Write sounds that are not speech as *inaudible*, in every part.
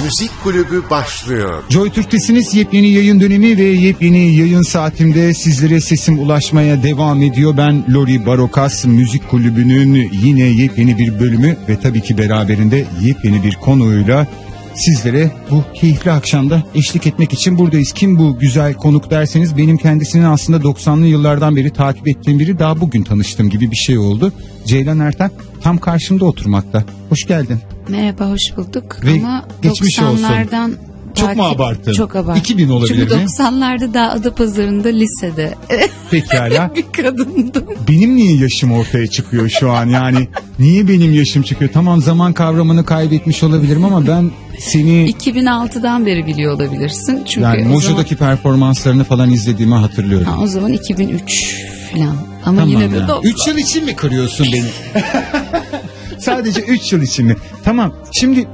Müzik Kulübü başlıyor. Joy Türk'tesiniz yepyeni yayın dönemi ve yepyeni yayın saatimde sizlere sesim ulaşmaya devam ediyor. Ben Lori Barokas Müzik Kulübü'nün yine yepyeni bir bölümü ve tabii ki beraberinde yepyeni bir konuyla sizlere bu keyifli akşamda eşlik etmek için buradayız. Kim bu güzel konuk derseniz benim kendisini aslında 90'lı yıllardan beri takip ettiğim biri daha bugün tanıştım gibi bir şey oldu. Ceylan Erten tam karşımda oturmakta. Hoş geldin. Merhaba hoş bulduk Ve ama geçmiş olsun. 90'lardan Çok mu abarttın? Çok abarttım. 2000 olabilir Çünkü mi? 90'larda daha Adapazarı'nda lisede *laughs* Pekala. *laughs* bir kadındım. benim niye yaşım ortaya çıkıyor şu an yani niye benim yaşım çıkıyor tamam zaman kavramını kaybetmiş olabilirim ama ben seni 2006'dan beri biliyor olabilirsin. Çünkü yani Mojo'daki performanslarını falan izlediğimi hatırlıyorum. zaman, ha, o zaman 2003 falan. Ama Tamam yine de ya. 90. 3 yıl için mi kırıyorsun beni? *laughs* Sadece 3 yıl için mi? Tamam şimdi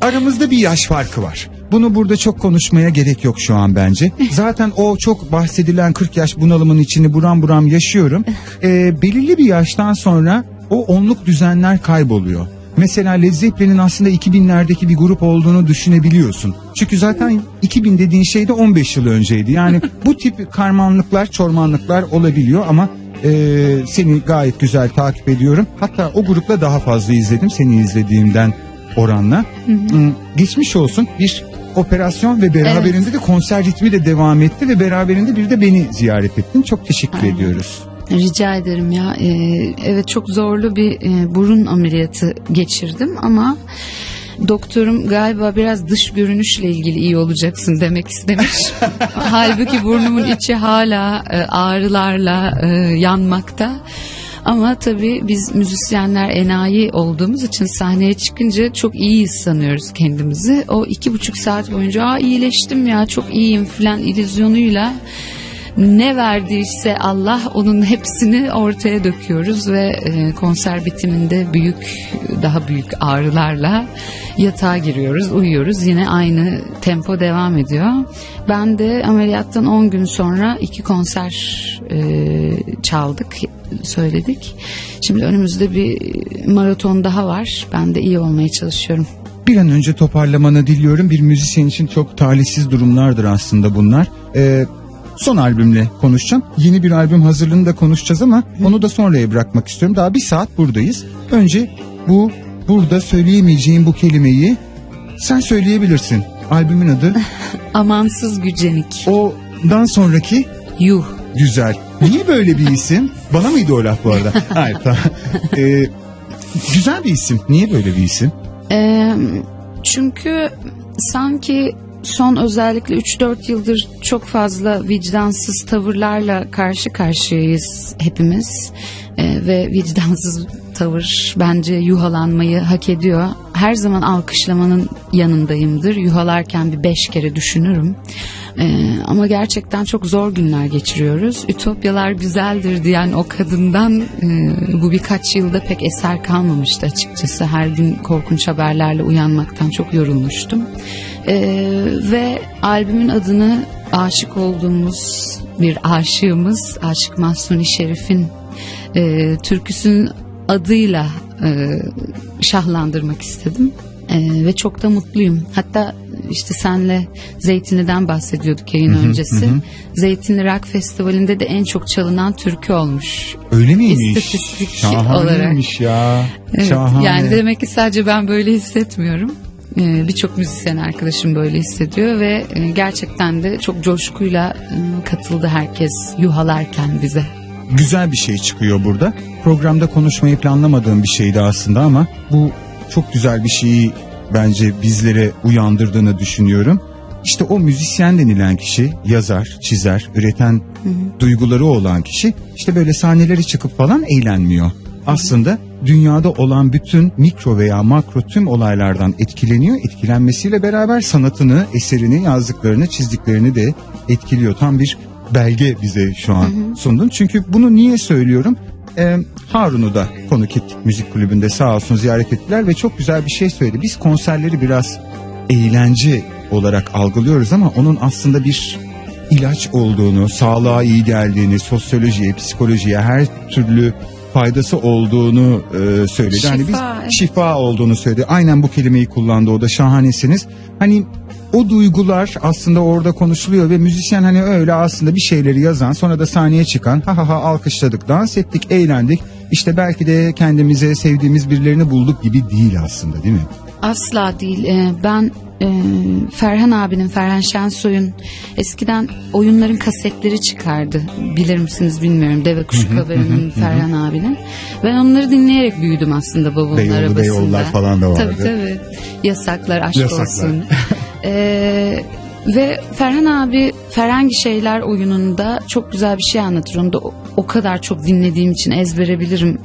aramızda bir yaş farkı var. Bunu burada çok konuşmaya gerek yok şu an bence. Zaten o çok bahsedilen 40 yaş bunalımın içini buram buram yaşıyorum. Ee, belirli bir yaştan sonra o onluk düzenler kayboluyor. Mesela Led Zeppelin'in aslında 2000'lerdeki bir grup olduğunu düşünebiliyorsun. Çünkü zaten 2000 dediğin şey de 15 yıl önceydi. Yani bu tip karmanlıklar, çormanlıklar olabiliyor ama e, seni gayet güzel takip ediyorum. Hatta o grupla daha fazla izledim seni izlediğimden oranla. Hmm, Geçmiş olsun bir operasyon ve beraberinde de konser ritmi de devam etti ve beraberinde bir de beni ziyaret ettin. Çok teşekkür Aynen. ediyoruz. Rica ederim ya. Ee, evet çok zorlu bir e, burun ameliyatı geçirdim ama doktorum galiba biraz dış görünüşle ilgili iyi olacaksın demek istemiş. *laughs* Halbuki burnumun içi hala e, ağrılarla e, yanmakta. Ama tabii biz müzisyenler enayi olduğumuz için sahneye çıkınca çok iyiyiz sanıyoruz kendimizi. O iki buçuk saat boyunca Aa, iyileştim ya çok iyiyim filan illüzyonuyla ne verdiyse Allah onun hepsini ortaya döküyoruz ve e, konser bitiminde büyük daha büyük ağrılarla yatağa giriyoruz uyuyoruz yine aynı tempo devam ediyor. Ben de ameliyattan 10 gün sonra iki konser e, çaldık söyledik. Şimdi önümüzde bir maraton daha var. Ben de iyi olmaya çalışıyorum. Bir an önce toparlamanı diliyorum. Bir müzisyen için çok talihsiz durumlardır aslında bunlar. Ee, son albümle konuşacağım. Yeni bir albüm hazırlığını da konuşacağız ama onu da sonraya bırakmak istiyorum. Daha bir saat buradayız. Önce bu burada söyleyemeyeceğim bu kelimeyi sen söyleyebilirsin. Albümün adı. *laughs* Amansız gücenik. Ondan sonraki Yuh. güzel. Niye böyle bir isim? Bana mıydı o laf bu arada? *laughs* Hayır tamam. Ee, güzel bir isim. Niye böyle bir isim? Ee, çünkü sanki son özellikle 3-4 yıldır çok fazla vicdansız tavırlarla karşı karşıyayız hepimiz. Ee, ve vicdansız tavır bence yuhalanmayı hak ediyor. Her zaman alkışlamanın yanındayımdır. Yuhalarken bir beş kere düşünürüm. Ee, ama gerçekten çok zor günler geçiriyoruz. Ütopyalar güzeldir diyen o kadından e, bu birkaç yılda pek eser kalmamıştı açıkçası. Her gün korkunç haberlerle uyanmaktan çok yorulmuştum. Ee, ve albümün adını aşık olduğumuz bir aşığımız Aşık Mahsuni Şerif'in e, türküsünün adıyla e, şahlandırmak istedim. E, ve çok da mutluyum. Hatta işte senle Zeytinli'den bahsediyorduk yayın öncesi. Zeytinli Rock Festivali'nde de en çok çalınan türkü olmuş. Öyle miymiş? İstatistik Şahaneymiş ya. Evet, Şahane. Yani demek ki sadece ben böyle hissetmiyorum. Ee, Birçok müzisyen arkadaşım böyle hissediyor ve e, gerçekten de çok coşkuyla e, katıldı herkes yuhalarken bize. güzel bir şey çıkıyor burada. Programda konuşmayı planlamadığım bir şeydi aslında ama bu çok güzel bir şeyi bence bizlere uyandırdığını düşünüyorum. İşte o müzisyen denilen kişi, yazar, çizer, üreten duyguları olan kişi işte böyle sahnelere çıkıp falan eğlenmiyor. Aslında dünyada olan bütün mikro veya makro tüm olaylardan etkileniyor. Etkilenmesiyle beraber sanatını, eserini, yazdıklarını, çizdiklerini de etkiliyor. Tam bir belge bize şu an sundun. Çünkü bunu niye söylüyorum? Ee, Harun'u da konuk ettik müzik kulübünde sağ olsun ziyaret ettiler ve çok güzel bir şey söyledi. Biz konserleri biraz eğlence olarak algılıyoruz ama onun aslında bir ilaç olduğunu, sağlığa iyi geldiğini, sosyolojiye, psikolojiye her türlü faydası olduğunu e, söyledi. hani biz Şifa, evet. şifa olduğunu söyledi. Aynen bu kelimeyi kullandı o da şahanesiniz. Hani o duygular aslında orada konuşuluyor ve müzisyen hani öyle aslında bir şeyleri yazan sonra da sahneye çıkan ha ha ha alkışladık dans ettik eğlendik işte belki de kendimize sevdiğimiz birilerini bulduk gibi değil aslında değil mi? Asla değil. Ee, ben e, Ferhan abinin, Ferhan Şensoy'un eskiden oyunların kasetleri çıkardı. Bilir misiniz bilmiyorum. Deve Kuşu Kabarı'nın Ferhan abinin. Ben onları dinleyerek büyüdüm aslında babamın Beyoğlu, arabasında. Beyoğlular falan da vardı. Tabii tabii. Yasaklar aşk Yasaklar. olsun. *laughs* Ee, ve Ferhan abi Ferhangi Şeyler oyununda çok güzel bir şey anlatır. Onu da o, kadar çok dinlediğim için ezbere bilirim.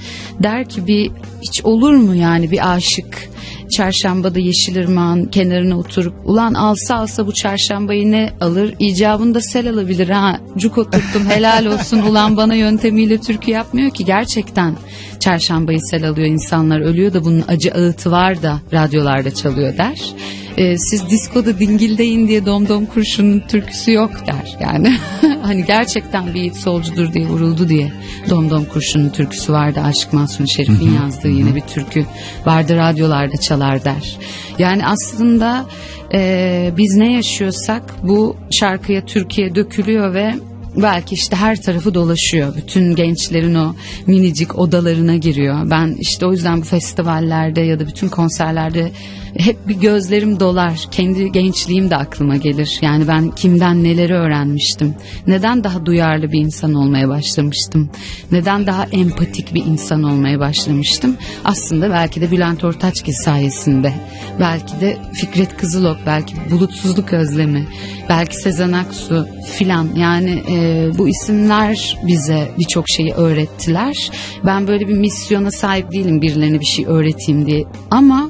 Der ki bir hiç olur mu yani bir aşık çarşambada Yeşilırmağın kenarına oturup ulan alsa alsa bu çarşambayı ne alır? İcabında sel alabilir ha. Cuk oturttum helal olsun ulan bana yöntemiyle türkü yapmıyor ki gerçekten çarşambayı sel alıyor insanlar ölüyor da bunun acı ağıtı var da radyolarda çalıyor der. Ee, siz diskoda dingildeyin diye domdom kurşunun türküsü yok der. Yani *laughs* hani gerçekten bir solcudur diye vuruldu diye domdom kurşunun türküsü vardı. Aşık Mahsun Şerif'in yazdığı yine bir türkü vardı radyolarda çalar der. Yani aslında e, biz ne yaşıyorsak bu şarkıya Türkiye dökülüyor ve belki işte her tarafı dolaşıyor. Bütün gençlerin o minicik odalarına giriyor. Ben işte o yüzden bu festivallerde ya da bütün konserlerde hep bir gözlerim dolar. Kendi gençliğim de aklıma gelir. Yani ben kimden neleri öğrenmiştim. Neden daha duyarlı bir insan olmaya başlamıştım. Neden daha empatik bir insan olmaya başlamıştım. Aslında belki de Bülent Ortaçgil sayesinde. Belki de Fikret Kızılok, belki Bulutsuzluk Özlemi, belki Sezen Aksu filan. Yani e, bu isimler bize birçok şeyi öğrettiler. Ben böyle bir misyona sahip değilim birilerine bir şey öğreteyim diye. Ama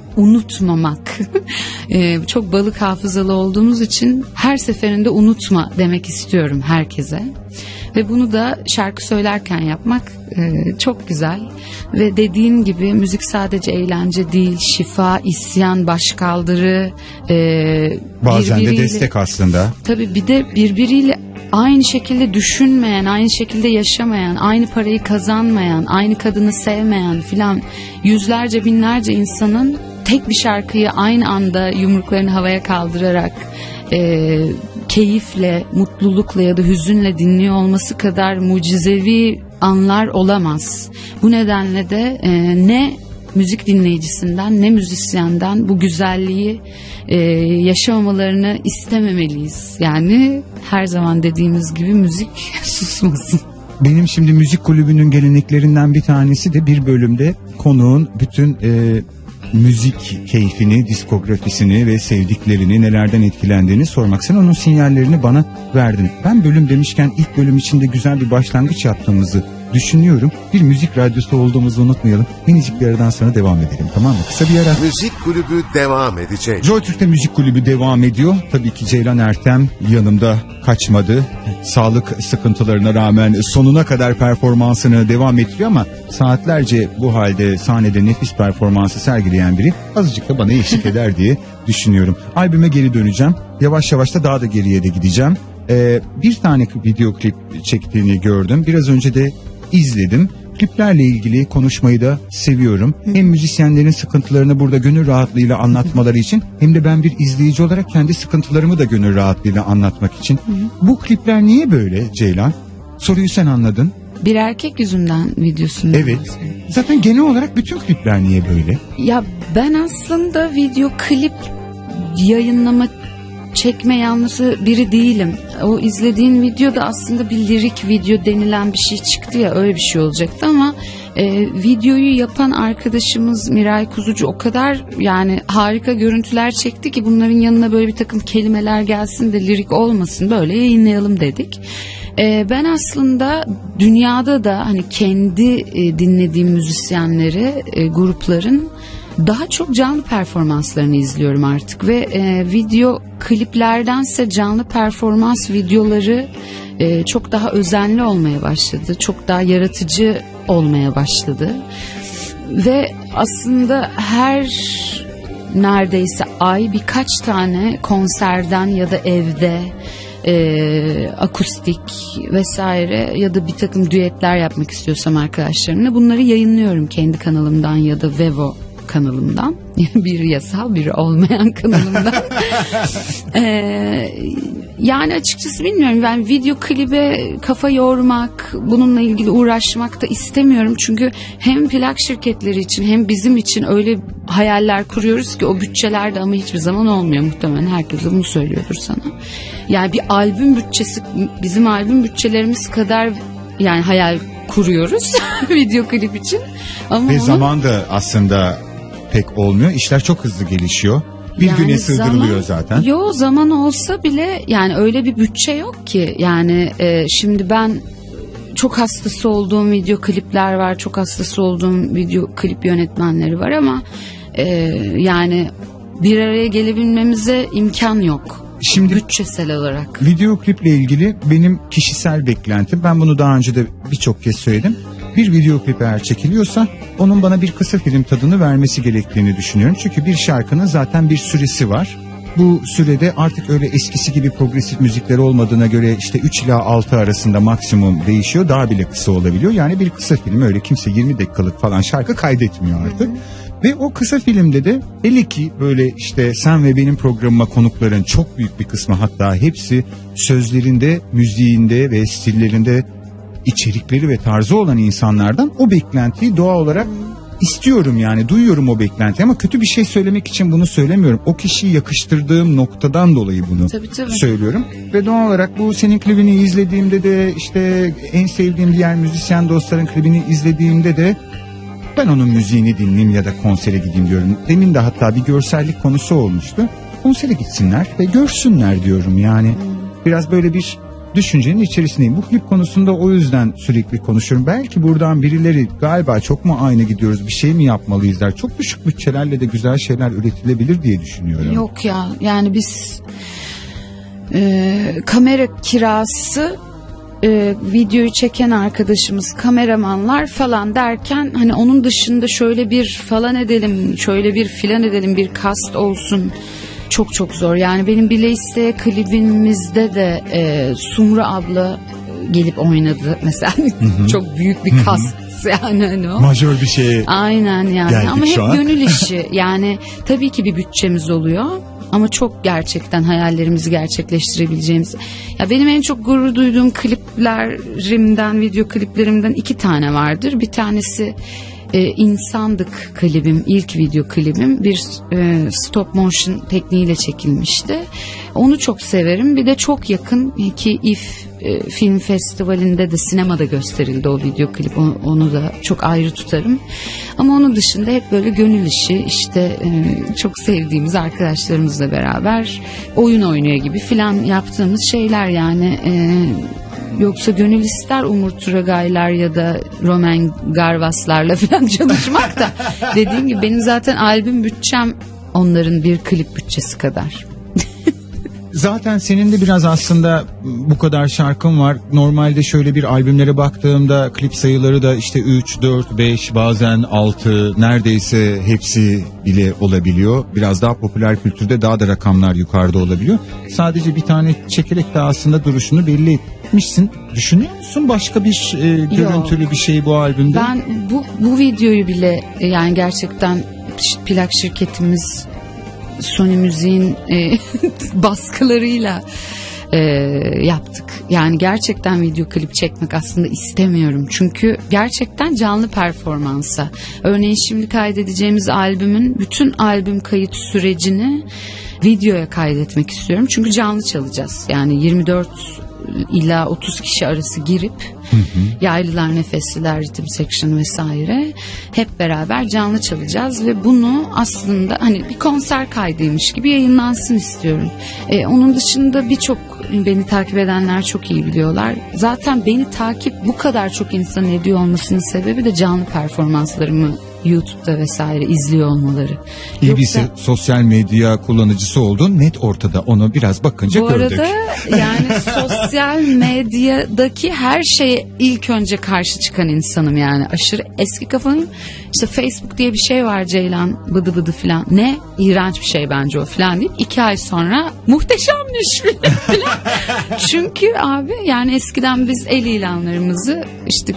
unutmamak. *laughs* E, çok balık hafızalı olduğumuz için her seferinde unutma demek istiyorum herkese. Ve bunu da şarkı söylerken yapmak e, çok güzel. Ve dediğin gibi müzik sadece eğlence değil, şifa, isyan, başkaldırı, e, Bazen de destek aslında. Tabii bir de birbiriyle aynı şekilde düşünmeyen, aynı şekilde yaşamayan, aynı parayı kazanmayan, aynı kadını sevmeyen filan yüzlerce binlerce insanın tek bir şarkıyı aynı anda yumruklarını havaya kaldırarak e, keyifle, mutlulukla ya da hüzünle dinliyor olması kadar mucizevi anlar olamaz. Bu nedenle de e, ne müzik dinleyicisinden ne müzisyenden bu güzelliği e, yaşamamalarını istememeliyiz. Yani her zaman dediğimiz gibi müzik *laughs* susmasın. Benim şimdi müzik kulübünün geleneklerinden bir tanesi de bir bölümde konuğun bütün e, müzik keyfini, diskografisini ve sevdiklerini, nelerden etkilendiğini sormak. Sen onun sinyallerini bana verdin. Ben bölüm demişken ilk bölüm içinde güzel bir başlangıç yaptığımızı düşünüyorum. Bir müzik radyosu olduğumuzu unutmayalım. Minicik bir aradan sonra devam edelim tamam mı? Kısa bir ara. Müzik kulübü devam edecek. Joy Türk'te müzik kulübü devam ediyor. Tabii ki Ceylan Ertem yanımda kaçmadı. Sağlık sıkıntılarına rağmen sonuna kadar performansını devam ettiriyor ama saatlerce bu halde sahnede nefis performansı sergileyen biri azıcık da bana eşlik eder *laughs* diye düşünüyorum. Albüme geri döneceğim. Yavaş yavaş da daha da geriye de gideceğim. Ee, bir tane video klip çektiğini gördüm. Biraz önce de izledim. Kliplerle ilgili konuşmayı da seviyorum. Hem müzisyenlerin sıkıntılarını burada gönül rahatlığıyla anlatmaları için hem de ben bir izleyici olarak kendi sıkıntılarımı da gönül rahatlığıyla anlatmak için. Bu klipler niye böyle Ceylan? Soruyu sen anladın. Bir erkek yüzünden videosunu. Evet. Zaten genel olarak bütün klipler niye böyle? Ya ben aslında video klip yayınlama çekme yanlısı biri değilim. O izlediğin videoda aslında bir lirik video denilen bir şey çıktı ya öyle bir şey olacaktı ama e, videoyu yapan arkadaşımız Miray Kuzucu o kadar yani harika görüntüler çekti ki bunların yanına böyle bir takım kelimeler gelsin de lirik olmasın böyle yayınlayalım dedik. E, ben aslında dünyada da hani kendi e, dinlediğim müzisyenleri, e, grupların daha çok canlı performanslarını izliyorum artık ve e, video kliplerdense canlı performans videoları e, çok daha özenli olmaya başladı. Çok daha yaratıcı olmaya başladı. Ve aslında her neredeyse ay birkaç tane konserden ya da evde e, akustik vesaire ya da bir takım düetler yapmak istiyorsam arkadaşlarımla bunları yayınlıyorum kendi kanalımdan ya da Vevo kanalımdan. *laughs* bir yasal bir olmayan kanalımdan. *laughs* ee, yani açıkçası bilmiyorum ben video klibe kafa yormak bununla ilgili uğraşmak da istemiyorum. Çünkü hem plak şirketleri için hem bizim için öyle hayaller kuruyoruz ki o bütçelerde ama hiçbir zaman olmuyor muhtemelen herkes bunu söylüyordur sana. Yani bir albüm bütçesi bizim albüm bütçelerimiz kadar yani hayal kuruyoruz *laughs* video klip için. Ama Ve onun- zaman da aslında pek olmuyor. İşler çok hızlı gelişiyor. Bir Yani güne sığdırılıyor zaman- zaten. Yo zaman olsa bile yani öyle bir bütçe yok ki. Yani e, şimdi ben çok hastası olduğum video klipler var. Çok hastası olduğum video klip yönetmenleri var ama e, yani bir araya gelebilmemize imkan yok. Şimdi Bütçesel olarak. video kliple ilgili benim kişisel beklentim ben bunu daha önce de birçok kez söyledim. Bir video klip eğer çekiliyorsa onun bana bir kısa film tadını vermesi gerektiğini düşünüyorum. Çünkü bir şarkının zaten bir süresi var. Bu sürede artık öyle eskisi gibi progresif müzikler olmadığına göre işte 3 ila 6 arasında maksimum değişiyor. Daha bile kısa olabiliyor. Yani bir kısa film öyle kimse 20 dakikalık falan şarkı kaydetmiyor artık. Ve o kısa filmde de hele ki böyle işte sen ve benim programıma konukların çok büyük bir kısmı hatta hepsi sözlerinde, müziğinde ve stillerinde içerikleri ve tarzı olan insanlardan o beklentiyi doğal olarak istiyorum yani duyuyorum o beklentiyi ama kötü bir şey söylemek için bunu söylemiyorum. O kişiyi yakıştırdığım noktadan dolayı bunu Tabii, tabii. söylüyorum. Ve doğal olarak bu senin klibini izlediğimde de işte en sevdiğim diğer müzisyen dostların klibini izlediğimde de ben onun müziğini dinleyeyim ya da konsere gideyim diyorum. Demin de hatta bir görsellik konusu olmuştu. Konsere gitsinler ve görsünler diyorum yani. Biraz böyle bir düşüncenin içerisindeyim. Bu klip konusunda o yüzden sürekli konuşuyorum. Belki buradan birileri galiba çok mu aynı gidiyoruz bir şey mi yapmalıyız der. Çok düşük bütçelerle de güzel şeyler üretilebilir diye düşünüyorum. Yok ya yani biz e, kamera kirası e, videoyu çeken arkadaşımız kameramanlar falan derken hani onun dışında şöyle bir falan edelim şöyle bir filan edelim bir kast olsun çok çok zor yani benim bile isteye klibimizde de e, Sumru abla gelip oynadı mesela *laughs* çok büyük bir kast yani hani o. Majör bir şey. Aynen yani ama hep an. gönül *laughs* işi yani tabii ki bir bütçemiz oluyor ama çok gerçekten hayallerimizi gerçekleştirebileceğimiz. Ya benim en çok gurur duyduğum kliplerimden, video kliplerimden iki tane vardır. Bir tanesi e, insandık klibim, ilk video klibim bir e, stop motion tekniğiyle çekilmişti. Onu çok severim. Bir de çok yakın ki İF e, Film Festivali'nde de sinemada gösterildi o video klip. Onu, onu da çok ayrı tutarım. Ama onun dışında hep böyle gönül işi işte e, çok sevdiğimiz arkadaşlarımızla beraber oyun oynuyor gibi filan yaptığımız şeyler yani e, Yoksa gönül ister Umur Turagaylar ya da Roman Garvaslarla *laughs* falan çalışmak da dediğim gibi benim zaten albüm bütçem onların bir klip bütçesi kadar. Zaten senin de biraz aslında bu kadar şarkın var. Normalde şöyle bir albümlere baktığımda klip sayıları da işte 3, 4, 5 bazen 6 neredeyse hepsi bile olabiliyor. Biraz daha popüler kültürde daha da rakamlar yukarıda olabiliyor. Sadece bir tane çekerek de aslında duruşunu belli etmişsin. Düşünüyor musun başka bir e, görüntülü bir şey bu albümde? Ben bu bu videoyu bile e, yani gerçekten plak şirketimiz Sony Müziğin e, *laughs* baskılarıyla e, yaptık. Yani gerçekten video klip çekmek aslında istemiyorum. Çünkü gerçekten canlı performansa. Örneğin şimdi kaydedeceğimiz albümün bütün albüm kayıt sürecini videoya kaydetmek istiyorum. Çünkü canlı çalacağız. Yani 24 ila 30 kişi arası girip yaylılar, nefesliler, ritim section vesaire hep beraber canlı çalacağız ve bunu aslında hani bir konser kaydıymış gibi yayınlansın istiyorum. Ee, onun dışında birçok beni takip edenler çok iyi biliyorlar. Zaten beni takip bu kadar çok insan ediyor olmasının sebebi de canlı performanslarımı YouTube'da vesaire izliyor olmaları. İyi bir Yoksa- se- sosyal medya kullanıcısı oldun net ortada onu biraz bakınca Bu gördük. arada yani *laughs* sosyal medyadaki her şeye ilk önce karşı çıkan insanım yani aşırı eski kafalıyım. İşte Facebook diye bir şey var Ceylan bıdı bıdı filan. Ne? İğrenç bir şey bence o filan deyip iki ay sonra muhteşemmiş filan. *laughs* Çünkü abi yani eskiden biz el ilanlarımızı işte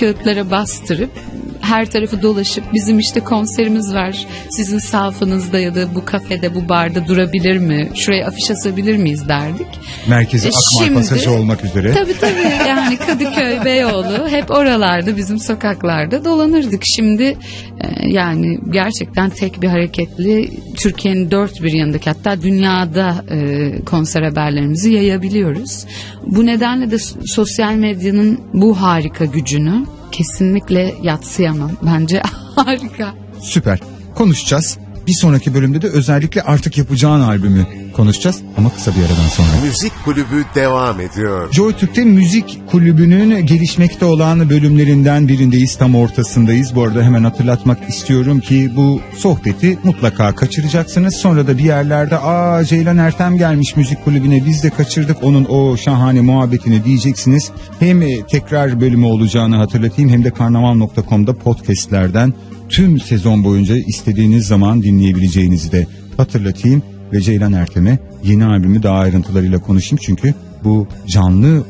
kağıtlara bastırıp her tarafı dolaşıp bizim işte konserimiz var. Sizin safınızda ya da bu kafede bu barda durabilir mi? Şuraya afiş asabilir miyiz derdik. Merkezi E, Akmar şimdi- Pasajı olmak üzere. Tabii tabii yani Kadıköy, *laughs* Beyoğlu hep oralarda bizim sokaklarda dolanırdık. Şimdi e, yani gerçekten tek bir hareketli Türkiye'nin dört bir yanındaki hatta dünyada e, konser haberlerimizi yayabiliyoruz. Bu nedenle de sosyal medyanın bu harika gücünü kesinlikle yatsıyamam. Bence *laughs* harika. Süper. Konuşacağız. Bir sonraki bölümde de özellikle artık yapacağın albümü konuşacağız ama kısa bir aradan sonra. Müzik kulübü devam ediyor. Joy Türk'te müzik kulübünün gelişmekte olan bölümlerinden birindeyiz. Tam ortasındayız. Bu arada hemen hatırlatmak istiyorum ki bu sohbeti mutlaka kaçıracaksınız. Sonra da bir yerlerde aa Ceylan Ertem gelmiş müzik kulübüne biz de kaçırdık onun o şahane muhabbetini diyeceksiniz. Hem e, tekrar bölümü olacağını hatırlatayım hem de karnaval.com'da podcastlerden tüm sezon boyunca istediğiniz zaman dinleyebileceğinizi de hatırlatayım ve Ceylan Ertem'e yeni albümü daha ayrıntılarıyla konuşayım çünkü bu canlı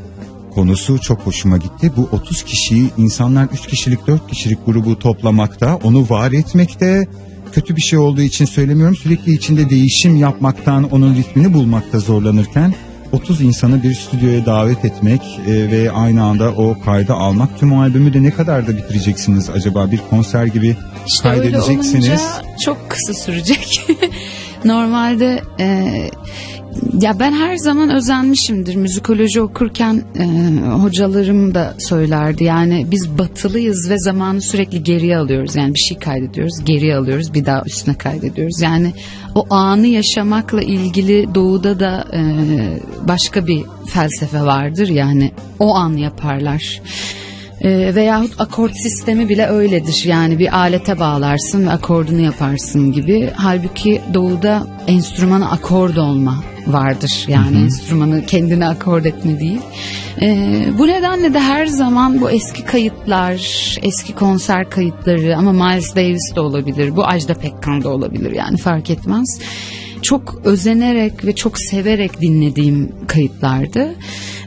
konusu çok hoşuma gitti. Bu 30 kişiyi insanlar 3 kişilik 4 kişilik grubu toplamakta, onu var etmekte kötü bir şey olduğu için söylemiyorum. Sürekli içinde değişim yapmaktan, onun ritmini bulmakta zorlanırken 30 insanı bir stüdyoya davet etmek e, ve aynı anda o kayda almak. Tüm albümü de ne kadar da bitireceksiniz acaba? Bir konser gibi İşte kaydedeceksiniz. çok kısa sürecek. *laughs* Normalde e, ya ben her zaman özenmişimdir. Müzikoloji okurken e, hocalarım da söylerdi. Yani biz batılıyız ve zamanı sürekli geriye alıyoruz. Yani bir şey kaydediyoruz, geriye alıyoruz, bir daha üstüne kaydediyoruz. Yani o anı yaşamakla ilgili doğuda da e, başka bir felsefe vardır. Yani o an yaparlar. E, veyahut akort sistemi bile öyledir. Yani bir alete bağlarsın ve akordunu yaparsın gibi. Halbuki doğuda enstrümana akord olma vardır. Yani enstrümanı kendine akord etme değil. E, bu nedenle de her zaman bu eski kayıtlar, eski konser kayıtları ama Miles Davis de olabilir. Bu Ajda Pekkan da olabilir yani fark etmez çok özenerek ve çok severek dinlediğim kayıtlardı.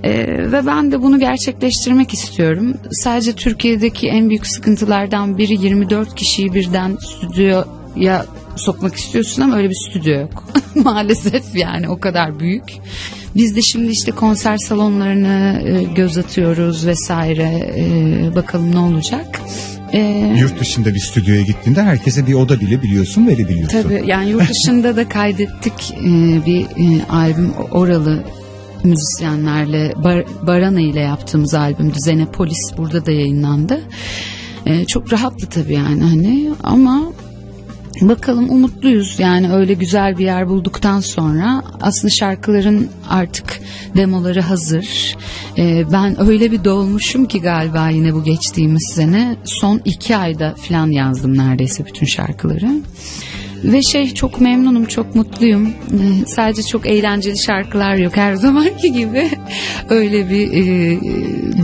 Ee, ve ben de bunu gerçekleştirmek istiyorum. Sadece Türkiye'deki en büyük sıkıntılardan biri 24 kişiyi birden stüdyoya sokmak istiyorsun ama öyle bir stüdyo yok. *laughs* Maalesef yani o kadar büyük. Biz de şimdi işte konser salonlarını e, göz atıyoruz vesaire. E, bakalım ne olacak. E, Yurt dışında bir stüdyoya gittiğinde herkese bir oda bile biliyorsun verebiliyorsun. Tabii yani yurt dışında da kaydettik e, bir e, albüm oralı müzisyenlerle Bar- Barana ile yaptığımız albüm Düzene Polis burada da yayınlandı. E, çok rahattı tabii yani hani ama Bakalım umutluyuz yani öyle güzel bir yer bulduktan sonra aslında şarkıların artık demoları hazır. Ee, ben öyle bir dolmuşum ki galiba yine bu geçtiğimiz sene son iki ayda falan yazdım neredeyse bütün şarkıları. Ve şey çok memnunum, çok mutluyum. Ee, sadece çok eğlenceli şarkılar yok her *laughs* zamanki gibi. Öyle bir e,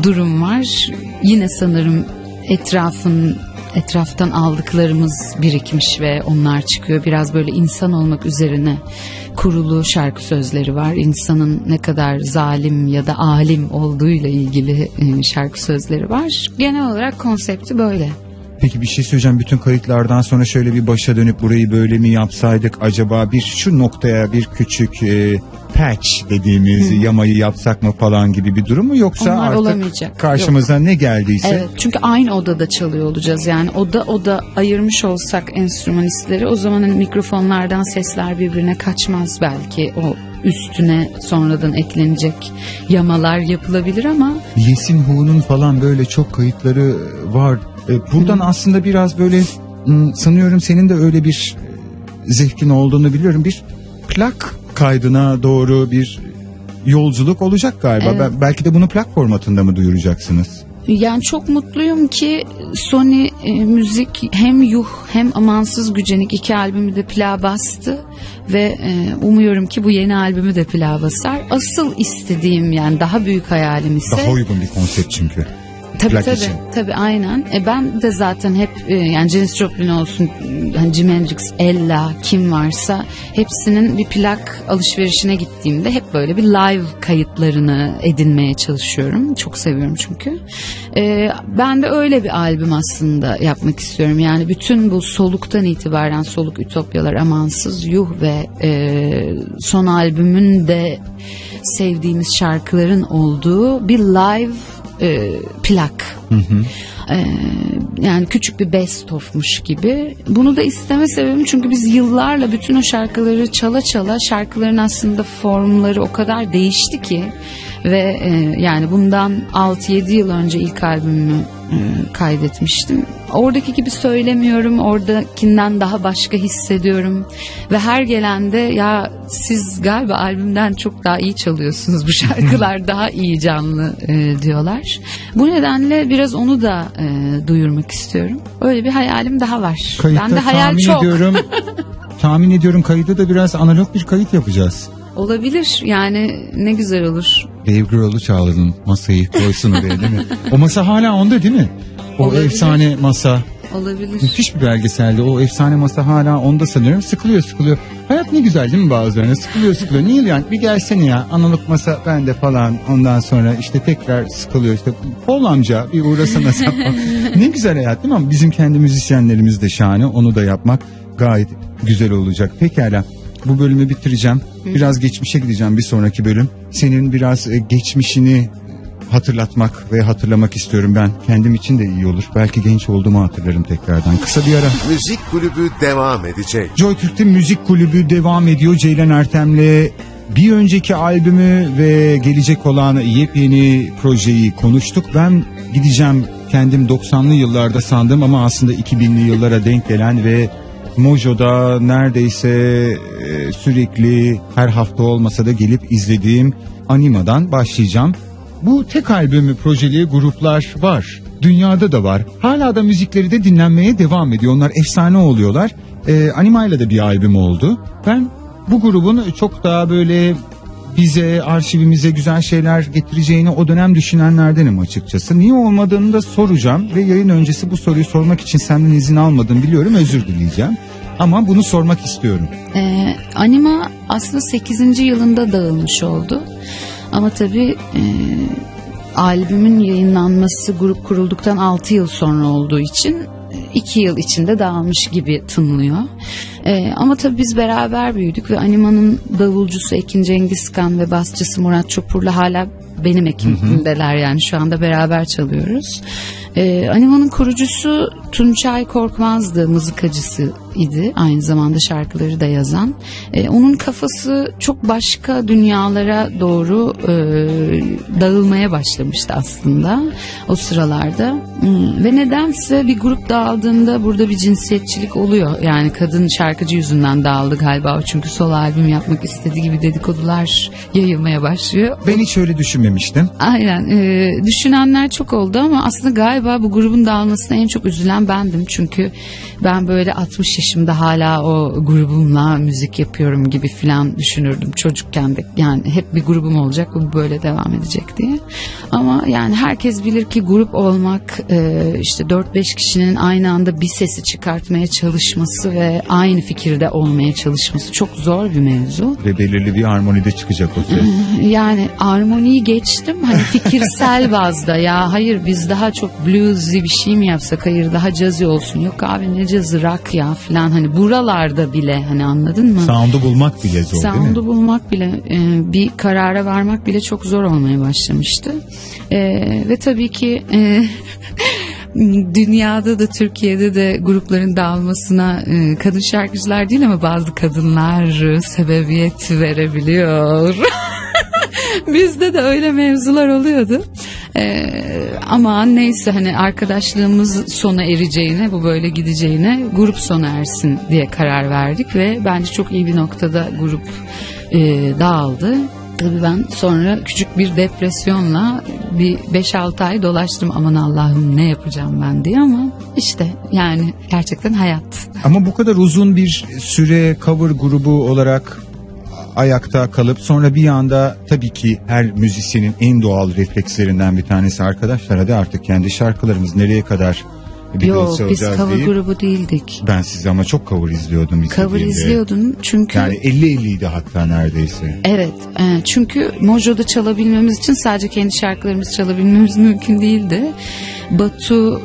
durum var. Yine sanırım etrafın etraftan aldıklarımız birikmiş ve onlar çıkıyor. Biraz böyle insan olmak üzerine kurulu şarkı sözleri var. İnsanın ne kadar zalim ya da alim olduğuyla ilgili e, şarkı sözleri var. Genel olarak konsepti böyle. Peki bir şey söyleyeceğim. Bütün kayıtlardan sonra şöyle bir başa dönüp burayı böyle mi yapsaydık acaba bir şu noktaya bir küçük e, patch dediğimiz yamayı yapsak mı falan gibi bir durum mu yoksa Onlar artık olamayacak. karşımıza ne geldiyse Evet çünkü aynı odada çalıyor olacağız yani oda oda ayırmış olsak enstrümanistleri o zaman hani mikrofonlardan sesler birbirine kaçmaz belki o üstüne sonradan eklenecek yamalar yapılabilir ama Yesin Hu'nun falan böyle çok kayıtları var. E, buradan aslında biraz böyle sanıyorum senin de öyle bir e, zevkin olduğunu biliyorum. Bir plak kaydına doğru bir yolculuk olacak galiba. Evet. Belki de bunu plak formatında mı duyuracaksınız? Yani çok mutluyum ki Sony e, Müzik hem Yuh hem Amansız Gücenik iki albümü de plağa bastı ve e, umuyorum ki bu yeni albümü de plağa basar. Asıl istediğim yani daha büyük hayalim ise Daha uygun bir konsept çünkü. Tabii plak tabii, için. tabii aynen. E ben de zaten hep e, yani Janis Joplin olsun, hani Jimi Hendrix, Ella kim varsa hepsinin bir plak alışverişine gittiğimde hep böyle bir live kayıtlarını edinmeye çalışıyorum. Çok seviyorum çünkü. E, ben de öyle bir albüm aslında yapmak istiyorum. Yani bütün bu soluktan itibaren soluk ütopyalar amansız yuh ve e, son albümün de sevdiğimiz şarkıların olduğu bir live e, plak. E, yani küçük bir best of'muş gibi. Bunu da isteme sebebim çünkü biz yıllarla bütün o şarkıları çala çala şarkıların aslında formları o kadar değişti ki ve e, yani bundan 6-7 yıl önce ilk albümümü kaydetmiştim. Oradaki gibi söylemiyorum. Oradakinden daha başka hissediyorum. Ve her gelende ya siz galiba albümden çok daha iyi çalıyorsunuz. Bu şarkılar *laughs* daha iyi canlı e, diyorlar. Bu nedenle biraz onu da e, duyurmak istiyorum. Öyle bir hayalim daha var. Kayıtta ben de hayal tahmin çok. ediyorum. *laughs* tahmin ediyorum kayıtta da biraz analog bir kayıt yapacağız. Olabilir. Yani ne güzel olur. Dave Grohl'u çağırın masayı koysun oraya değil mi? O masa hala onda değil mi? O Olabilir. efsane masa. Olabilir. Müthiş bir belgeseldi. O efsane masa hala onda sanıyorum. Sıkılıyor sıkılıyor. Hayat ne güzel değil mi bazılarına? Sıkılıyor sıkılıyor. Niye yani? Bir gelsene ya. Analog masa bende falan. Ondan sonra işte tekrar sıkılıyor. işte Pol amca bir uğrasana sen. *laughs* Ne güzel hayat değil mi? Ama bizim kendi müzisyenlerimiz de şahane. Onu da yapmak gayet güzel olacak. Pekala. Bu bölümü bitireceğim. Biraz geçmişe gideceğim bir sonraki bölüm. Senin biraz e, geçmişini hatırlatmak ve hatırlamak istiyorum ben. Kendim için de iyi olur. Belki genç olduğumu hatırlarım tekrardan. Kısa bir ara. Müzik kulübü devam edecek. Joy Türk'te müzik kulübü devam ediyor. Ceylan Ertem'le bir önceki albümü ve gelecek olan yepyeni projeyi konuştuk. Ben gideceğim kendim 90'lı yıllarda sandım ama aslında 2000'li yıllara denk gelen ve Mojo'da neredeyse e, sürekli her hafta olmasa da gelip izlediğim Anima'dan başlayacağım. Bu tek albümü projeli gruplar var. Dünyada da var. Hala da müzikleri de dinlenmeye devam ediyor. Onlar efsane oluyorlar. Ee, Anima'yla da bir albüm oldu. Ben bu grubun çok daha böyle bize, arşivimize güzel şeyler getireceğini o dönem düşünenlerdenim açıkçası. Niye olmadığını da soracağım ve yayın öncesi bu soruyu sormak için senden izin almadım biliyorum özür dileyeceğim. Ama bunu sormak istiyorum. Ee, Anima aslında 8. yılında dağılmış oldu. Ama tabii e, albümün yayınlanması grup kurulduktan 6 yıl sonra olduğu için 2 yıl içinde dağılmış gibi tınlıyor. Ee, ama tabii biz beraber büyüdük ve Anima'nın davulcusu Ekin Cengizkan ve basçısı Murat Çopur'la hala benim ekibimdeler yani şu anda beraber çalıyoruz. Ee, Anima'nın kurucusu Tunçay Korkmaz'dı, mızıkacısı idi. Aynı zamanda şarkıları da yazan. Ee, onun kafası çok başka dünyalara doğru e, dağılmaya başlamıştı aslında o sıralarda. Hmm, Ve nedense bir grup dağıldığında burada bir cinsiyetçilik oluyor. Yani kadın şarkıcı yüzünden dağıldı galiba. Çünkü sol albüm yapmak istediği gibi dedikodular yayılmaya başlıyor. Ben hiç öyle düşünmemiştim. Aynen. e, düşünenler çok oldu ama aslında galiba bu grubun dağılmasına en çok üzülen bendim. Çünkü ben böyle 60 yaşımda hala o grubumla müzik yapıyorum gibi filan düşünürdüm çocukken de. Yani hep bir grubum olacak bu böyle devam edecek diye. Ama yani herkes bilir ki grup olmak e, işte 4-5 kişinin aynı anda bir sesi çıkartmaya çalışması ve aynı fikirde olmaya çalışması çok zor bir mevzu. Ve belirli bir harmonide çıkacak o ses. *laughs* Yani armoniyi geçtim hani fikirsel *laughs* bazda ya hayır biz daha çok bluesy bir şey mi yapsak hayır daha cazzy olsun yok abi ne cazı rock ya falan hani buralarda bile hani anladın mı? Sound'u bulmak bile zor değil mi? Sound'u bulmak bile e, bir karara varmak bile çok zor olmaya başlamıştı. E, ve tabii ki e, *laughs* dünyada da Türkiye'de de grupların dağılmasına e, kadın şarkıcılar değil ama bazı kadınlar sebebiyet verebiliyor. *laughs* Bizde de öyle mevzular oluyordu. Ee, ama neyse hani arkadaşlığımız sona ereceğine bu böyle gideceğine grup sona ersin diye karar verdik ve bence çok iyi bir noktada grup e, dağıldı. Tabii ben sonra küçük bir depresyonla bir 5-6 ay dolaştım aman Allah'ım ne yapacağım ben diye ama işte yani gerçekten hayat. Ama bu kadar uzun bir süre cover grubu olarak ayakta kalıp sonra bir anda tabii ki her müzisyenin en doğal reflekslerinden bir tanesi arkadaşlar hadi artık kendi şarkılarımız nereye kadar Yok biz cover deyip- grubu değildik. Ben sizi ama çok cover izliyordum Cover izliyordum çünkü Yani 50-50'ydi hatta neredeyse. Evet e, çünkü Mojo'da çalabilmemiz için sadece kendi şarkılarımızı çalabilmemiz mümkün değildi. Batu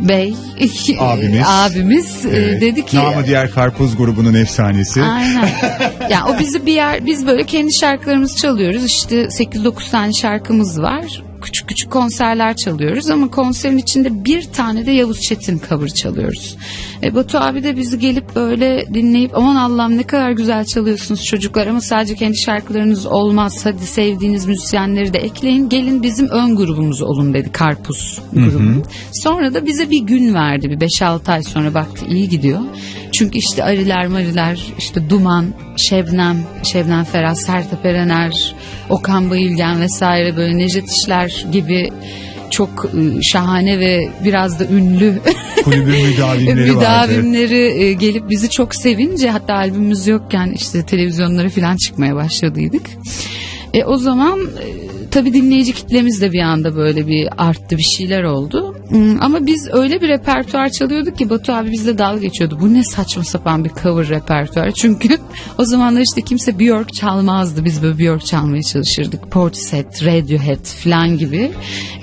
Bey *laughs* Abimiz. abimiz e, Evet. dedi ki Namı diğer Karpuz grubunun efsanesi. Aynen. *laughs* ya o bizi bir yer biz böyle kendi şarkılarımızı çalıyoruz. İşte 8-9 tane şarkımız var. Küçük küçük konserler çalıyoruz ama konserin içinde bir tane de Yavuz Çetin cover çalıyoruz. E, Batu abi de bizi gelip böyle dinleyip aman Allah'ım ne kadar güzel çalıyorsunuz çocuklar ama sadece kendi şarkılarınız olmaz. Hadi sevdiğiniz müzisyenleri de ekleyin. Gelin bizim ön grubumuz olun dedi Karpuz grubu. Sonra da bize bir gün verdi bir 5-6 ay sonra baktı iyi gidiyor. Çünkü işte Ariler Mariler, işte Duman, Şebnem, Şebnem Ferah, Sertab Erener, Okan Bayülgen vesaire böyle Necdet İşler gibi çok ı, şahane ve biraz da ünlü Kulübün *laughs* müdavimleri e, gelip bizi çok sevince hatta albümümüz yokken işte televizyonlara falan çıkmaya başladıydık. E, o zaman e, tabii dinleyici kitlemiz de bir anda böyle bir arttı bir şeyler oldu. Hmm, Ama biz öyle bir repertuar çalıyorduk ki Batu abi bizle dalga geçiyordu. Bu ne saçma sapan bir cover repertuar. Çünkü *laughs* o zamanlar işte kimse Björk çalmazdı. Biz böyle Björk çalmaya çalışırdık. Portishead, Radiohead falan gibi.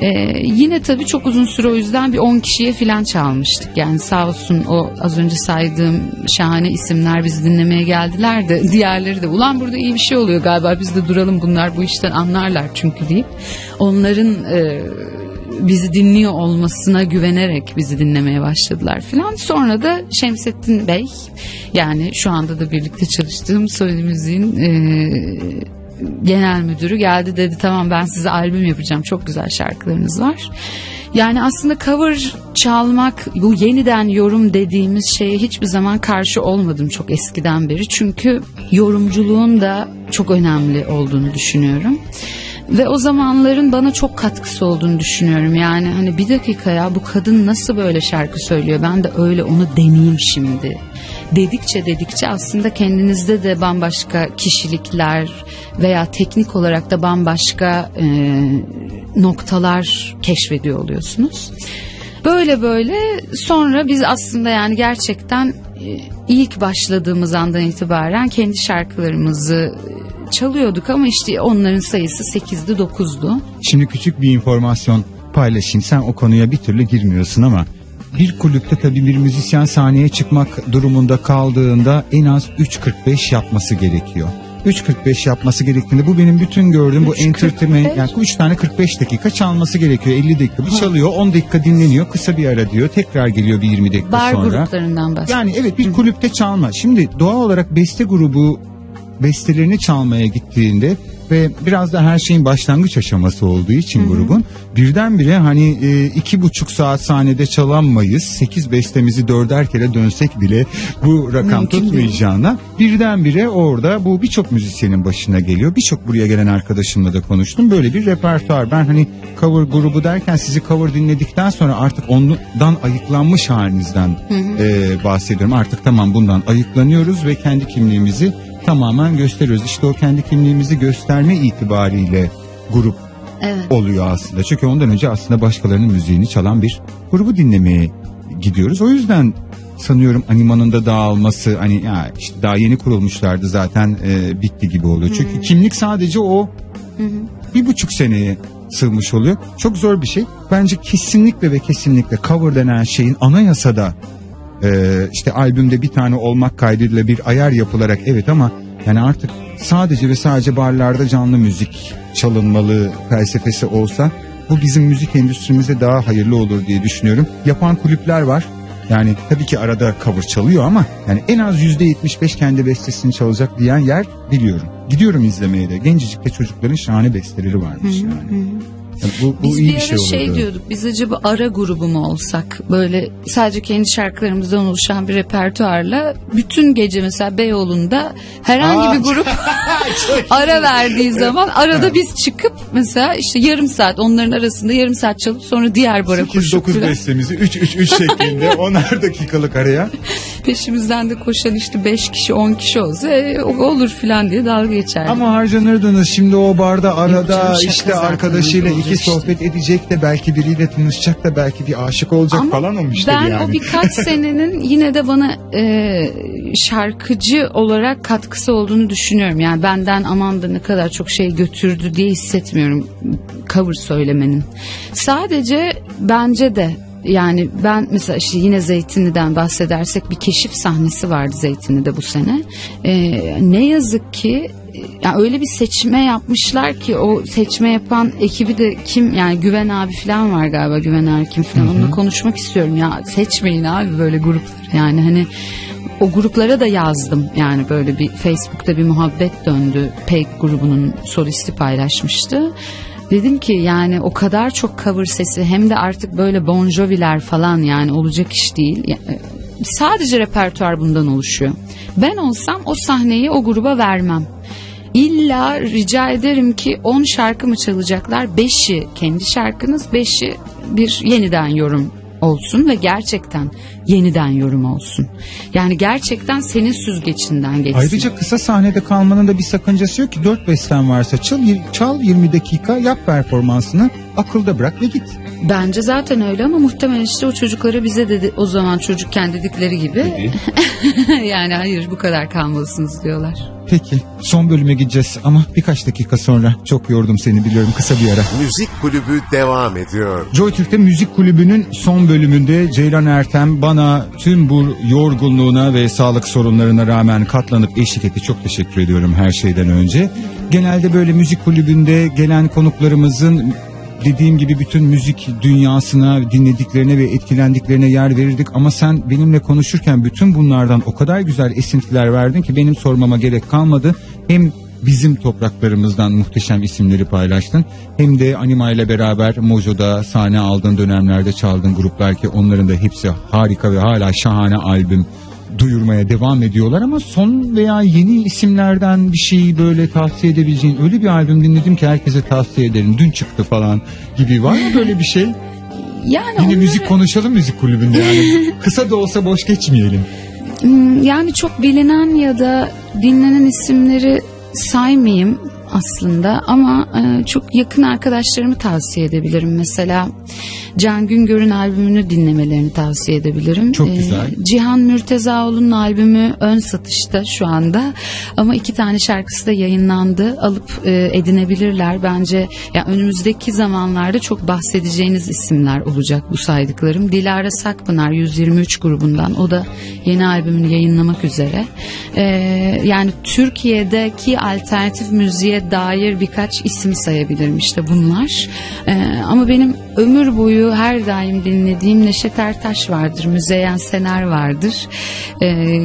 E, yine tabii çok uzun süre o yüzden bir 10 kişiye falan çalmıştık. Yani sağ olsun o az önce saydığım şahane isimler bizi dinlemeye geldiler de *laughs* diğerleri de ulan burada iyi bir şey oluyor galiba biz de duralım bunlar bu işten anlarlar çünkü deyip onların e, bizi dinliyor olmasına güvenerek bizi dinlemeye başladılar filan. Sonra da Şemsettin Bey yani şu anda da birlikte çalıştığım Müziğin e, genel müdürü geldi dedi tamam ben size albüm yapacağım çok güzel şarkılarınız var. Yani aslında cover çalmak bu yeniden yorum dediğimiz şeye hiçbir zaman karşı olmadım çok eskiden beri. Çünkü yorumculuğun da çok önemli olduğunu düşünüyorum. Ve o zamanların bana çok katkısı olduğunu düşünüyorum. Yani hani bir dakika ya bu kadın nasıl böyle şarkı söylüyor ben de öyle onu deneyeyim şimdi. Dedikçe dedikçe aslında kendinizde de bambaşka kişilikler veya teknik olarak da bambaşka e, noktalar keşfediyor oluyorsunuz. Böyle böyle sonra biz aslında yani gerçekten e, ilk başladığımız andan itibaren kendi şarkılarımızı çalıyorduk ama işte onların sayısı 8'di 9'du. Şimdi küçük bir informasyon paylaşayım. Sen o konuya bir türlü girmiyorsun ama bir kulüpte tabii bir müzisyen sahneye çıkmak durumunda kaldığında en az 3.45 yapması gerekiyor. 3.45 yapması gerektiğinde bu benim bütün gördüğüm bu 3.45? entertainment yani 3 tane 45 dakika çalması gerekiyor 50 dakika bir çalıyor 10 dakika dinleniyor kısa bir ara diyor tekrar geliyor bir 20 dakika Bar sonra. gruplarından bahsediyorum. Yani evet bir kulüpte çalma. Şimdi doğal olarak beste grubu bestelerini çalmaya gittiğinde ve biraz da her şeyin başlangıç aşaması olduğu için grubun birdenbire hani e, iki buçuk saat sahnede çalanmayız. Sekiz bestemizi dörder kere dönsek bile bu rakam Mümkün değil. tutmayacağına birdenbire orada bu birçok müzisyenin başına geliyor. Birçok buraya gelen arkadaşımla da konuştum. Böyle bir repertuar. Ben hani cover grubu derken sizi cover dinledikten sonra artık ondan ayıklanmış halinizden e, bahsediyorum. Artık tamam bundan ayıklanıyoruz ve kendi kimliğimizi tamamen gösteriyoruz. İşte o kendi kimliğimizi gösterme itibariyle grup Evet. oluyor aslında. Çünkü ondan önce aslında başkalarının müziğini çalan bir grubu dinlemeye gidiyoruz. O yüzden sanıyorum animanın da dağılması hani ya işte daha yeni kurulmuşlardı zaten e, bitti gibi oluyor. Çünkü kimlik sadece o bir buçuk seneye sığmış oluyor. Çok zor bir şey. Bence kesinlikle ve kesinlikle cover denen şeyin anayasada e, işte albümde bir tane olmak kaydıyla bir ayar yapılarak evet ama yani artık sadece ve sadece barlarda canlı müzik çalınmalı felsefesi olsa bu bizim müzik endüstrimize daha hayırlı olur diye düşünüyorum. Yapan kulüpler var. Yani tabii ki arada cover çalıyor ama yani en az yüzde 75 kendi bestesini çalacak diyen yer biliyorum. Gidiyorum izlemeye de. Gencecikte çocukların şahane besteleri varmış yani. Yani bu, bu Biz iyi bir şey şey, diyorduk biz acaba ara grubu mu olsak böyle sadece kendi şarkılarımızdan oluşan bir repertuarla bütün gece mesela Beyoğlu'nda herhangi Aa, bir grup *laughs* ara verdiği zaman arada biz çıkıp mesela işte yarım saat onların arasında yarım saat çalıp sonra diğer bara koşup 8-9 falan. bestemizi 3-3-3 şeklinde *laughs* 10'ar dakikalık araya. peşimizden de koşan işte 5 kişi 10 kişi olsa e, olur filan diye dalga geçerdik. Ama harcanırdınız şimdi o barda arada Yapacağım işte arkadaşıyla iki olacak işte. sohbet edecek de belki biriyle tanışacak da belki bir aşık olacak Ama falan olmuş ben yani. o birkaç *laughs* senenin yine de bana e, şarkıcı olarak katkısı olduğunu düşünüyorum. Yani benden aman da ne kadar çok şey götürdü diye hissetmiyorum cover söylemenin. Sadece bence de yani ben mesela işte yine Zeytinli'den bahsedersek bir keşif sahnesi vardı Zeytinli'de bu sene. E, ne yazık ki yani öyle bir seçme yapmışlar ki o seçme yapan ekibi de kim yani Güven abi falan var galiba Güven Erkin falan onunla konuşmak istiyorum ya seçmeyin abi böyle grupları yani hani o gruplara da yazdım yani böyle bir Facebook'ta bir muhabbet döndü Peg grubunun solisti paylaşmıştı. Dedim ki yani o kadar çok cover sesi hem de artık böyle Bon Jovi'ler falan yani olacak iş değil. Ya- e, Sadece repertuar bundan oluşuyor. Ben olsam o sahneyi o gruba vermem. İlla rica ederim ki 10 şarkı mı çalacaklar? 5'i kendi şarkınız, 5'i bir yeniden yorum olsun ve gerçekten yeniden yorum olsun. Yani gerçekten senin süzgecinden geçsin. Ayrıca kısa sahnede kalmanın da bir sakıncası yok ki dört besten varsa çal, çal 20 dakika yap performansını akılda bırak ve git. Bence zaten öyle ama muhtemelen işte o çocuklara bize dedi o zaman çocukken dedikleri gibi *laughs* yani hayır bu kadar kalmalısınız diyorlar. Peki son bölüme gideceğiz ama birkaç dakika sonra çok yordum seni biliyorum kısa bir ara. Müzik kulübü devam ediyor. Joy Türk'te müzik kulübünün son bölümünde Ceylan Ertem bana tüm bu yorgunluğuna ve sağlık sorunlarına rağmen katlanıp eşlik etti. Çok teşekkür ediyorum her şeyden önce. Genelde böyle müzik kulübünde gelen konuklarımızın dediğim gibi bütün müzik dünyasına dinlediklerine ve etkilendiklerine yer verirdik ama sen benimle konuşurken bütün bunlardan o kadar güzel esintiler verdin ki benim sormama gerek kalmadı. Hem bizim topraklarımızdan muhteşem isimleri paylaştın. Hem de Anima ile beraber Mojo'da sahne aldığın dönemlerde çaldığın gruplar ki onların da hepsi harika ve hala şahane albüm duyurmaya devam ediyorlar ama son veya yeni isimlerden bir şey böyle tavsiye edebileceğin öyle bir albüm dinledim ki herkese tavsiye ederim. Dün çıktı falan gibi var mı böyle bir şey? *laughs* Yani Yine onları- müzik konuşalım müzik kulübünde yani. *laughs* Kısa da olsa boş geçmeyelim. Hmm, Yani çok bilinen ya da dinlenen isimleri saymayayım aslında ama e, çok yakın arkadaşlarımı tavsiye edebilirim. Mesela Can Güngör'ün albümünü dinlemelerini tavsiye edebilirim. Çok E, güzel. Cihan Mürtezaoğlu'nun albümü ön satışta şu anda ama iki tane şarkısı da yayınlandı. Alıp e, edinebilirler. Bence ya önümüzdeki zamanlarda çok bahsedeceğiniz isimler olacak bu saydıklarım. Dilara Sakpınar 123 grubundan o da yeni albümünü yayınlamak üzere. E, yani Türkiye'deki alternatif müziğe dair birkaç isim sayabilirim işte bunlar. E, ama benim ömür boyu her daim dinlediğim Neşet Ertaş vardır, Müzeyyen Sener vardır. E,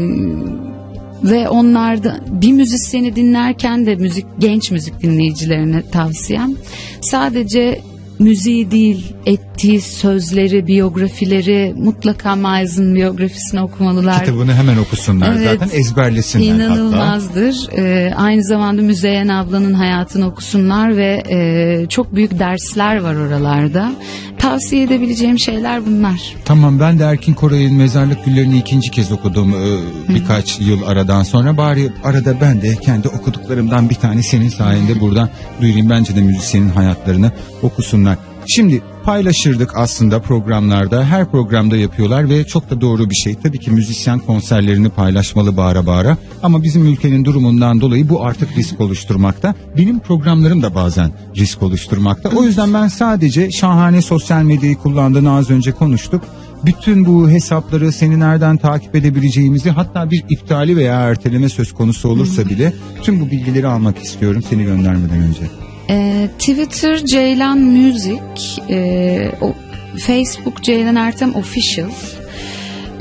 ve onlarda bir müzisyeni dinlerken de müzik genç müzik dinleyicilerine tavsiyem sadece müziği değil ettiği sözleri, biyografileri mutlaka Miles'ın biyografisini okumalılar. Kitabını hemen okusunlar Evet. zaten ezberlesinler hatta. İnanılmazdır. Ee, aynı zamanda Müzeyyen ablanın hayatını okusunlar ve e, çok büyük dersler var oralarda. Tavsiye edebileceğim şeyler bunlar. Tamam ben de Erkin Koray'ın Mezarlık Güllerini ikinci kez okudum e, birkaç yıl aradan sonra. Bari arada ben de kendi okuduklarımdan bir tane senin sayende buradan duyurayım. Bence de müzisyenin hayatlarını okusunlar. Şimdi paylaşırdık aslında programlarda. Her programda yapıyorlar ve çok da doğru bir şey. Tabii ki müzisyen konserlerini paylaşmalı bağıra bağıra. Ama bizim ülkenin durumundan dolayı bu artık risk oluşturmakta. Benim programlarım da bazen risk oluşturmakta. O yüzden ben sadece şahane sosyal medyayı kullandığını az önce konuştuk. Bütün bu hesapları seni nereden takip edebileceğimizi hatta bir iptali veya erteleme söz konusu olursa bile tüm bu bilgileri almak istiyorum seni göndermeden önce. Ee, Twitter Ceylan Music, ee, o, Facebook Ceylan Ertem Official,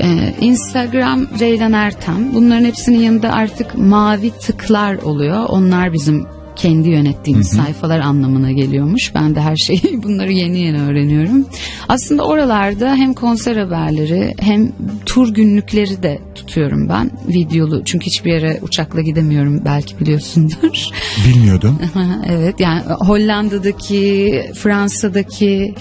ee, Instagram Ceylan Ertem. Bunların hepsinin yanında artık mavi tıklar oluyor. Onlar bizim kendi yönettiğimiz sayfalar anlamına geliyormuş. Ben de her şeyi *laughs* bunları yeni yeni öğreniyorum. Aslında oralarda hem konser haberleri hem tur günlükleri de tutuyorum ben videolu. Çünkü hiçbir yere uçakla gidemiyorum belki biliyorsundur. Bilmiyordum. *laughs* evet yani Hollanda'daki, Fransa'daki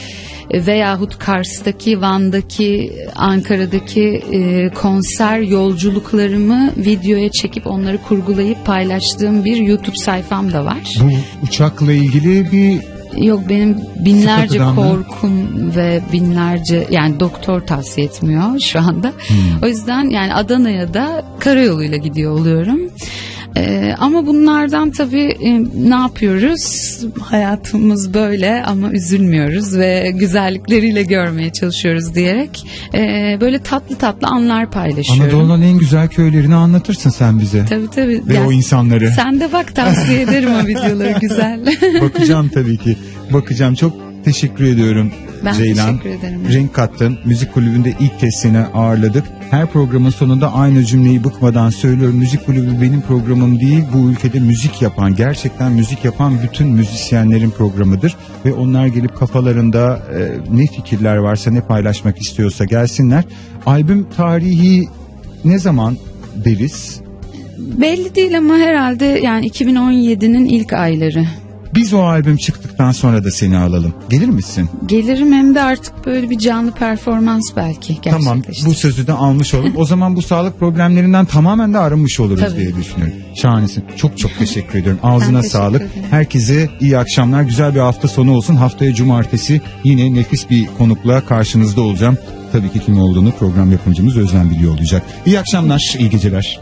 veyahut Kars'taki, Van'daki, Ankara'daki e, konser yolculuklarımı videoya çekip onları kurgulayıp paylaştığım bir YouTube sayfam da var. Bu uçakla ilgili bir Yok benim binlerce mı? korkum ve binlerce yani doktor tavsiye etmiyor şu anda. Hmm. O yüzden yani Adana'ya da karayoluyla gidiyor oluyorum. Ee, ama bunlardan tabii e, ne yapıyoruz? Hayatımız böyle ama üzülmüyoruz ve güzellikleriyle görmeye çalışıyoruz diyerek e, böyle tatlı tatlı anlar paylaşıyorum. Anadolu'nun en güzel köylerini anlatırsın sen bize. Tabii tabii. Ve Yani o insanları. Sen de bak tavsiye ederim o videoları güzel. *laughs* Bakacağım tabii ki. Bakacağım. Çok teşekkür ediyorum Ben Ceylan. teşekkür ederim. Renk kattın. Müzik kulübünde ilk kez seni ağırladık. Her programın sonunda aynı cümleyi bıkmadan söylüyorum. Müzik kulübü benim programım değil. Bu ülkede müzik yapan, gerçekten müzik yapan bütün müzisyenlerin programıdır. Ve onlar gelip kafalarında e, ne fikirler varsa, ne paylaşmak istiyorsa gelsinler. Albüm tarihi ne zaman deriz? Belli değil ama herhalde yani 2017'nin ilk ayları. Biz o albüm çıktıktan sonra da seni alalım. Gelir misin? Gelirim hem de artık böyle bir canlı performans belki Tamam bu sözü de almış olalım. o zaman bu sağlık problemlerinden tamamen de arınmış oluruz Tabii. diye düşünüyorum. Şahanesin. Çok çok teşekkür ediyorum. Ağzına teşekkür sağlık. ederim. Herkese iyi akşamlar. Güzel bir hafta sonu olsun. Haftaya cumartesi yine nefis bir konukla karşınızda olacağım. Tabii ki kim olduğunu program yapımcımız Özlem biliyor olacak. İyi akşamlar, iyi geceler.